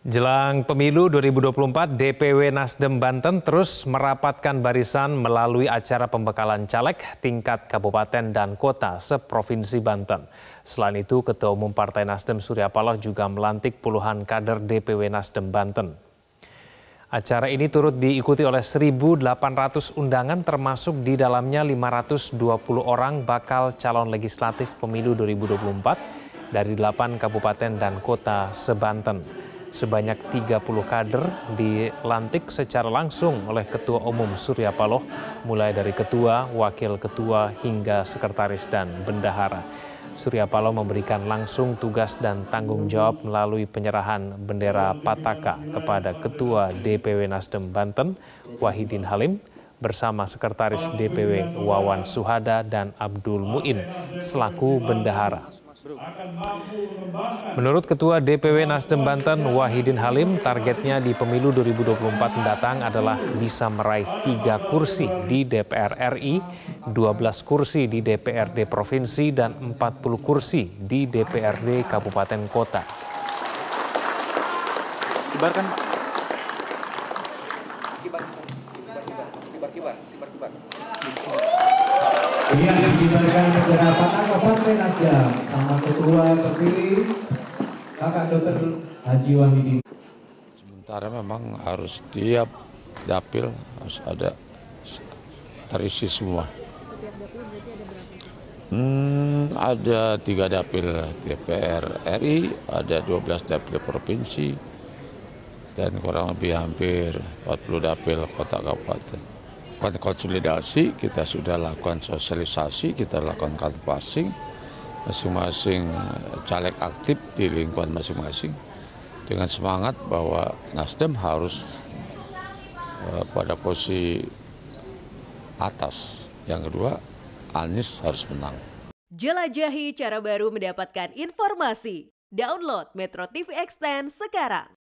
Jelang pemilu 2024, DPW Nasdem Banten terus merapatkan barisan melalui acara pembekalan caleg tingkat kabupaten dan kota seprovinsi Banten. Selain itu, Ketua Umum Partai Nasdem Surya Paloh juga melantik puluhan kader DPW Nasdem Banten. Acara ini turut diikuti oleh 1.800 undangan termasuk di dalamnya 520 orang bakal calon legislatif pemilu 2024 dari 8 kabupaten dan kota sebanten. Sebanyak 30 kader dilantik secara langsung oleh Ketua Umum Surya Paloh, mulai dari ketua, wakil ketua, hingga sekretaris dan bendahara. Surya Paloh memberikan langsung tugas dan tanggung jawab melalui penyerahan bendera Pataka kepada Ketua DPW Nasdem Banten, Wahidin Halim, bersama Sekretaris DPW Wawan Suhada dan Abdul Muin selaku bendahara. Menurut Ketua DPW Nasdem Banten Wahidin Halim, targetnya di pemilu 2024 mendatang adalah bisa meraih tiga kursi di DPR RI, 12 kursi di DPRD Provinsi, dan 40 kursi di DPRD Kabupaten Kota. Kibarkan, Kibar, kibar, kibar, kibar, kibar, kibar, kibar. Ini yang diberikan beberapa Partai Nasdem sama ketua terpilih Kakak Dokter Haji Wahidin. Sementara memang harus tiap dapil harus ada terisi semua. Hmm, ada tiga dapil DPR RI, ada 12 dapil provinsi, dan kurang lebih hampir 40 dapil kota kabupaten konsolidasi, kita sudah lakukan sosialisasi, kita lakukan canvassing, masing-masing caleg aktif di lingkungan masing-masing dengan semangat bahwa Nasdem harus uh, pada posisi atas. Yang kedua, Anies harus menang. Jelajahi cara baru mendapatkan informasi. Download Metro TV Extend sekarang.